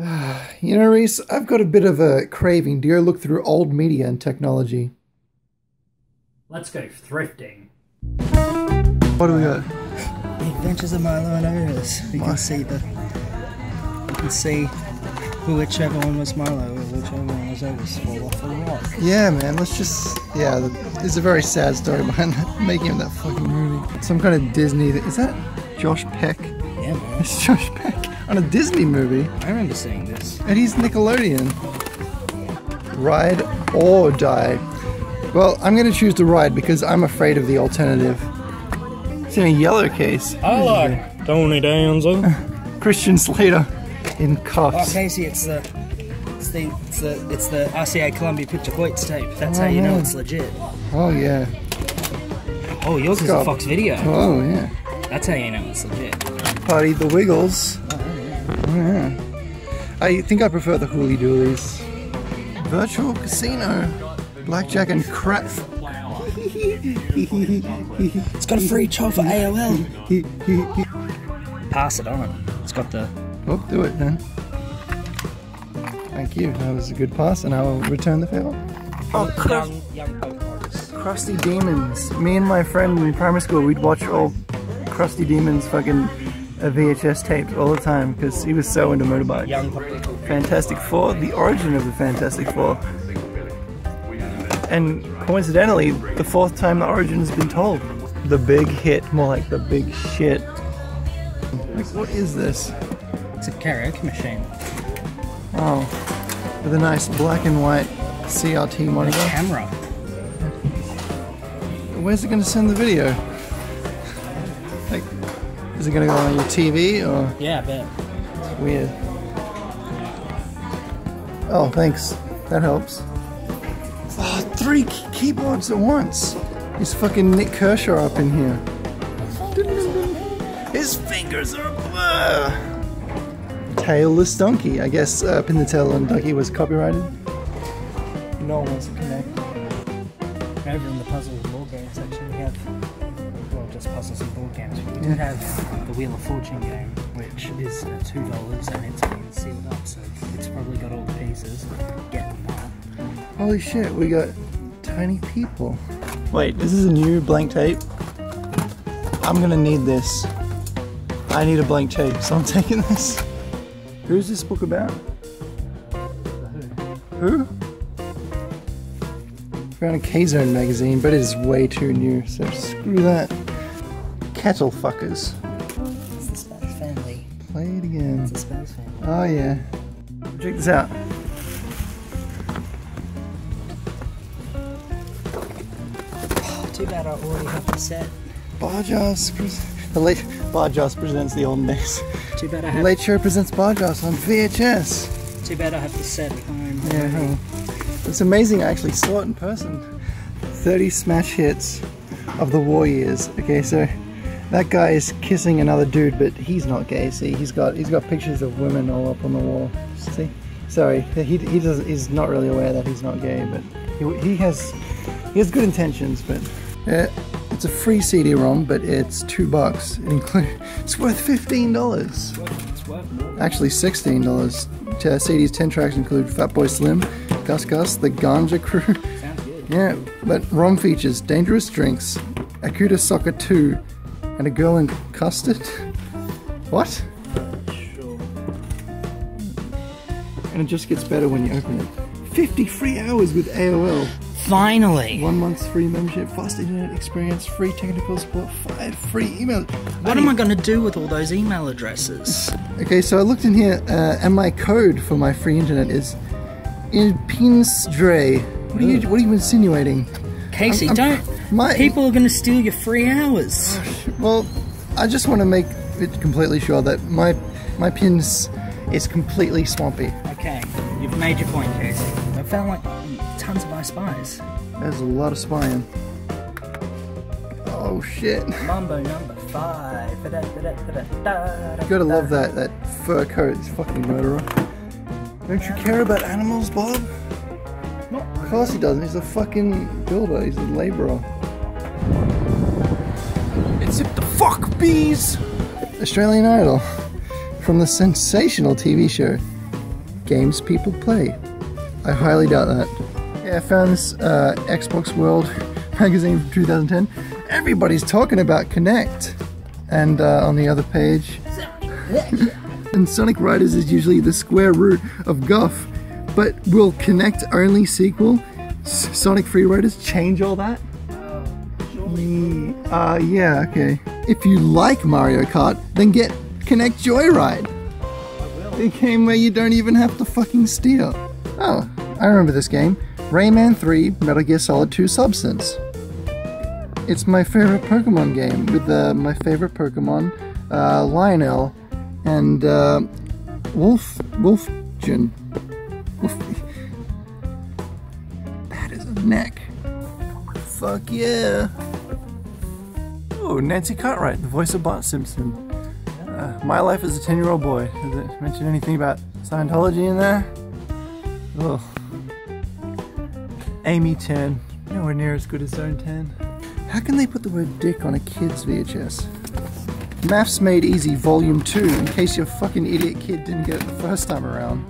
You know, Rhys, I've got a bit of a craving to go look through old media and technology. Let's go thrifting. What do we got? The Adventures of Milo and Otis. You can see the. You can see whichever one was Milo or whichever one was Otis fall off a rock. Yeah, man, let's just. Yeah, there's a very sad story behind that, making of that fucking movie. Some kind of Disney. Is that Josh Peck? Yeah, man. It's Josh Peck on a Disney movie. I remember seeing this. And he's Nickelodeon. Ride or die. Well, I'm going to choose to ride because I'm afraid of the alternative. It's in a yellow case. I like Tony Danza. Christian Slater in cuffs. Oh, cuffs. Casey, it's the. It's the, it's the it's the RCA Columbia Picture Quotes tape. That's Oh, how you know it's legit. Oh, yeah. Oh, yours is a Fox Video. Oh, yeah. That's how you know it's legit. Party the Wiggles. Oh, yeah. I think I prefer the Hooley Dooleys. Virtual Casino. Blackjack and crap. It's got a free trial for AOL. Pass it on. It's got the. Oh, do it then. Thank you. That was a good pass, and I will return the favor. Oh, crust, Young, young poker artist. Crusty Demons. Me and my friend in primary school, we'd watch all Crusty Demons fucking VHS tapes all the time because he was so into motorbikes. Fantastic Four, the origin of the Fantastic Four. And coincidentally, the fourth time the origin has been told. The big hit, more like the big shit. Like, what is this? It's a karaoke machine. Oh, with a nice black and white CRT monitor. Camera. Where's it going to send the video? Is it going to go on your TV or Yeah, I bet. weird? Oh, thanks. That helps. Oh, three key- keyboards at once. Is fucking Nik Kershaw up in here? His fingers are a blur. Tailless donkey. I guess uh, Pin the Tail on Donkey was copyrighted. No one wants to connect. Over in the puzzles and board games section, we have, just puzzles and board games. We do have the Wheel of Fortune game, which is uh, two dollars and it's been sealed up, so it's probably got all the pieces. Get them. Holy shit, we got tiny people. Wait, this is a new blank tape? I'm gonna need this. I need a blank tape, so I'm taking this. Who's this book about? Who? Found a K-Zone magazine, but it is way too new, so screw that. Kettle fuckers. It's the Spanish family. Play it again. It's the Spanish family. Oh yeah. Check this out. Oh, too bad I already have the set. Bargearse. Pres- the late Bargearse presents the olden days. Too bad I have. Late Show presents Bargearse on VHS. Too bad I have the set at home. Yeah, huh. it's amazing. I actually saw it in person. 30 smash hits of the war years. Okay, so that guy is kissing another dude, but he's not gay. See, he's got he's got pictures of women all up on the wall. See, sorry, he he doesn't he's not really aware that he's not gay, but he, he has he has good intentions. But uh, it's a free CD-ROM, but it's two bucks. It include it's worth fifteen dollars. It's worth more. Actually, sixteen dollars. CD's ten tracks include Fatboy Slim, GusGus, The Ganja Kru. Sounds good. Yeah, but ROM features Dangerous Drinks, Akuta Soccer 2, and a girl in custard. What? Sure. And it just gets better when you open it. 50 free hours with AOL. Finally. One month's free membership, fast internet experience, free technical support, five free email. What am I going to do with all those email addresses? Okay, so I looked in here, uh, and my code for my free internet is Inpinsdre. What are you? What are you insinuating? Casey, I'm- I'm- don't. my- People are going to steal your free hours. Well, I just want to make it completely sure that my my pins is completely swampy. Okay, you've made your point, Casey. I found like tons of my spies. There's a lot of spying. Oh shit! You Mambo number five. gotta love that that fur coat. It's fucking murderer. Don't you care about animals, Bob? Not Of course he doesn't. He's a fucking builder. He's a laborer. Except the fuck bees. Australian Idol, from the sensational TV show games people play. I highly doubt that. Yeah, I found this uh, Xbox World magazine from 2010. Everybody's talking about Kinect. And uh, on the other page, and Sonic Riders is usually the square root of Guff. But will Kinect only sequel Sonic Free Riders change all that? Ye- Uh, yeah, okay. If you like Mario Kart, then get Kinect Joyride. The game where you don't even have to fucking steer. Oh, I remember this game. Rayman 3 Metal Gear Solid 2 Substance. It's my favorite Pokemon game with uh, my favorite Pokemon, uh, Lionel and uh, Wolf Wolfjin. Wolf. That is a neck. Fuck yeah. Oh, Nancy Cartwright, the voice of Bart Simpson. Uh, my life as a 10 year old boy. Does it mention anything about Scientology in there? Oh. Amy 10. Nowhere near as good as Zone 10. How can they put the word dick on a kid's VHS? Maths Made Easy Volume 2, in case your fucking idiot kid didn't get it the first time around.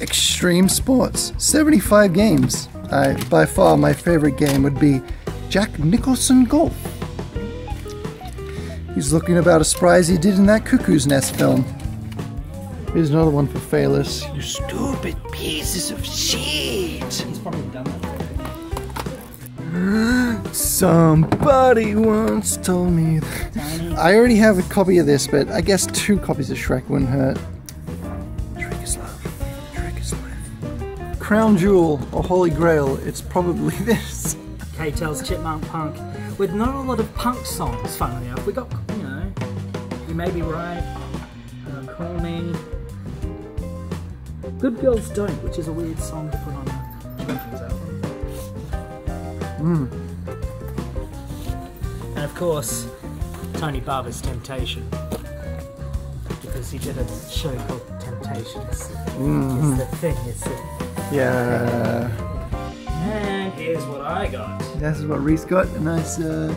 Extreme Sports, 75 games. I, by far, my favorite game would be Jack Nicholson Golf. He's looking about as spry as he did in that Cuckoo's Nest film. Here's another one for Phalis. You stupid pieces of shit! He's probably done that. Somebody once told me. that- I already have a copy of this, but I guess two copies of Shrek wouldn't hurt. Crown Jewel or Holy Grail, it's probably this. K-Tel's Chipmunk Punk, with not a lot of punk songs, funnily enough. We got, you know, You May Be Right, uh, Call Me, Good Girls Don't, which is a weird song to put on a children's album. And of course, Tony Barber's Temptation. Because he did a show called Temptation. It's, it's the thing, it's the... Yeah. And here's what I got. This is what Rhys got. A nice uh,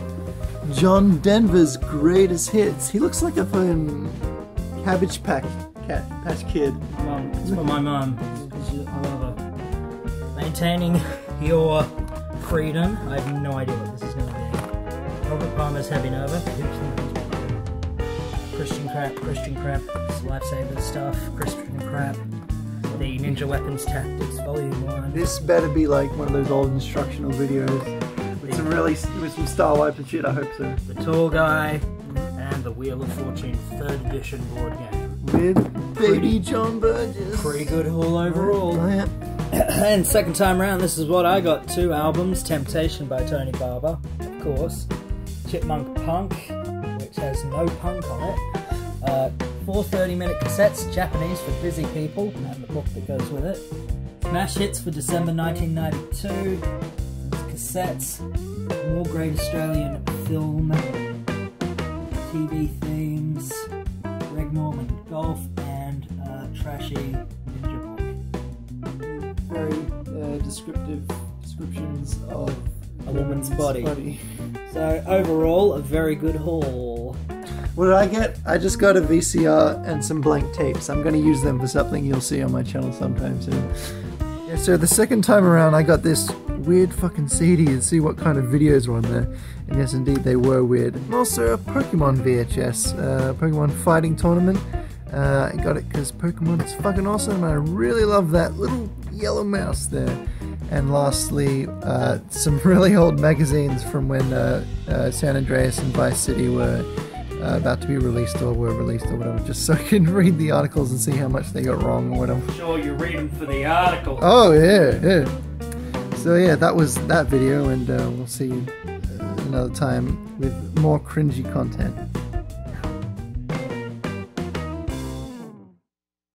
John Denver's greatest hits. He looks like a fucking cabbage pack cat patch kid. Mum, it's for my mum. I love her. Maintaining your freedom. I have no idea what this is going to be. Robert Palmer's Heavy Nova. Christian crap, Christian crap, lifesaver stuff, Christian crap. The Ninja Weapons Tactics Volume 1. This better be like one of those old instructional videos with some really with some Star Wipes and shit. I hope so. The Tour Guy. And the Wheel of Fortune 3rd Edition board game. With Baby John Burgess. Pretty good haul overall. Oh, yeah. and second time round, this is what I got. Two albums, Temptation by Tony Barber, of course. Chipmunk Punk, which has no punk on it. Uh, four 30 minute cassettes, Japanese for busy people, and the book that goes with it. Smash hits for December 1992. Cassettes, more great Australian film, TV themes, Greg Norman Golf, and uh, Trashy Ninja Book. Very uh, descriptive descriptions of A woman's body. So overall, a very good haul. What did I get? I just got a VCR and some blank tapes. I'm going to use them for something you'll see on my channel sometime soon. Yeah, so the second time around, I got this weird fucking CD and see what kind of videos were on there. And yes, indeed, they were weird. And also a Pokemon VHS, uh, Pokemon Fighting Tournament. Uh, I got it because Pokemon is fucking awesome, and I really love that little yellow mouse there. And lastly, uh, some really old magazines from when uh, uh, San Andreas and Vice City were uh, about to be released or were released or whatever, just so I can read the articles and see how much they got wrong or whatever. Sure, you're reading for the article. Oh yeah, yeah. So yeah, that was that video, and uh, we'll see you another time with more cringy content.